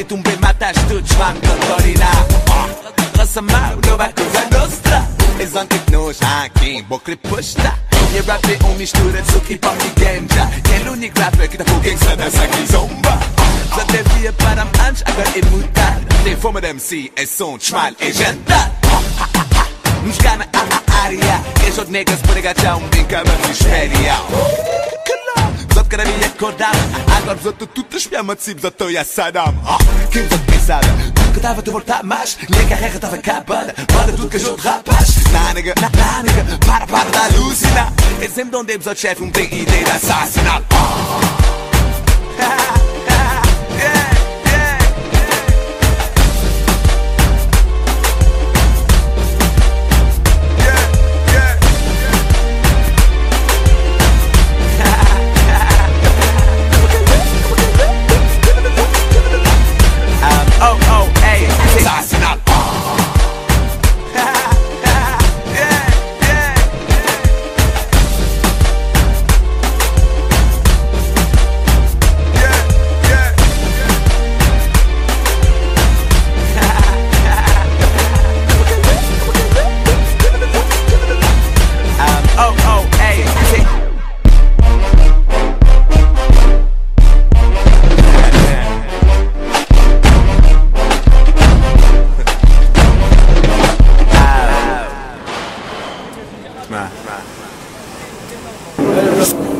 L'esprit un bel matin, tout schwank Torina Rasa mau, no vai cosa nostra. Antic nos aqui, bo crepusτα E rap é uma mistura de suki, pop e ganja Que é l'único rapper que tá com gangsta dessa aqui zomba Já devia para antes, agora é mutado Tem forma de MC, é som, schmal, é jantar Nos cana a área És od njega sporegača um brincava de espéria Zot kada mi zot tudo espiama de cibos Zot ja Saddam Kim pensada Nunca dava te voltar mais Minha carreira tava acabada Manda tudo que a gente rapaz Na nega, na, na nega Para, para de alucinar É sempre onde zot chefe Não tem ideia de assassinar Thank.